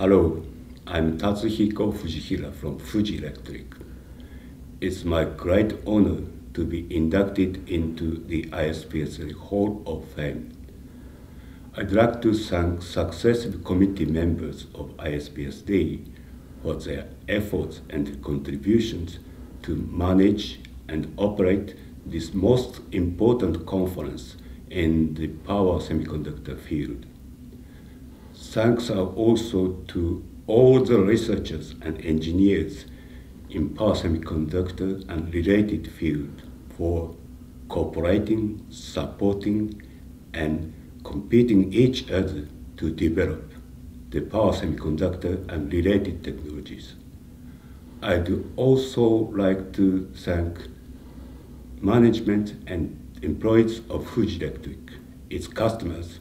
Hello, I'm Tatsuhiko Fujihira from Fuji Electric. It's my great honor to be inducted into the ISPSD Hall of Fame. I'd like to thank successive committee members of ISPSD for their efforts and contributions to manage and operate this most important conference in the power semiconductor field. Thanks are also to all the researchers and engineers in power semiconductor and related field for cooperating, supporting, and competing each other to develop the power semiconductor and related technologies. I'd also like to thank management and employees of Fuji Electric, its customers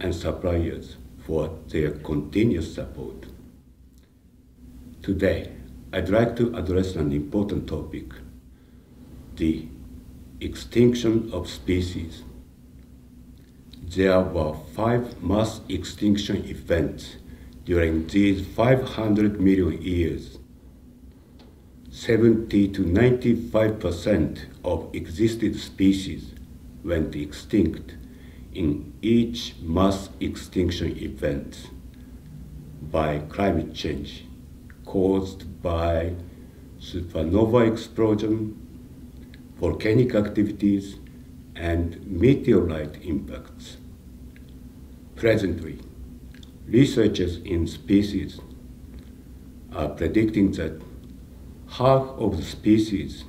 and suppliers for their continuous support. Today, I'd like to address an important topic, the extinction of species. There were five mass extinction events during these 500 million years. 70 to 95 percent of existing species went extinct in each mass extinction event by climate change caused by supernova explosion, volcanic activities, and meteorite impacts. Presently, researchers in species are predicting that half of the species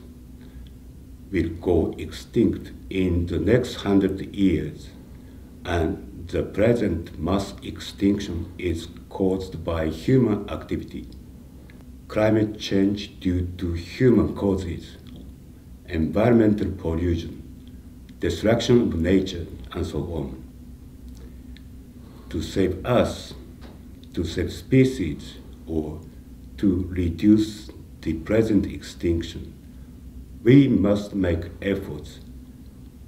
will go extinct in the next hundred years, and the present mass extinction is caused by human activity, climate change due to human causes, environmental pollution, destruction of nature, and so on. To save us, to save species, or to reduce the present extinction, we must make efforts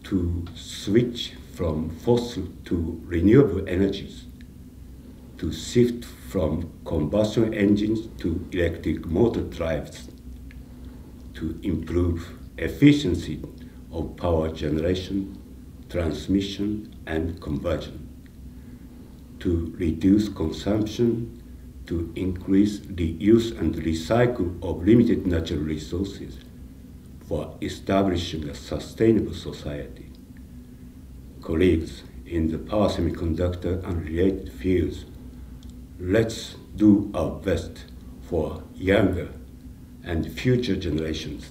to switch from fossil to renewable energies, to shift from combustion engines to electric motor drives, to improve efficiency of power generation, transmission, and conversion, to reduce consumption, to increase the use and recycle of limited natural resources, for establishing a sustainable society. Colleagues in the power semiconductor and related fields, let's do our best for younger and future generations.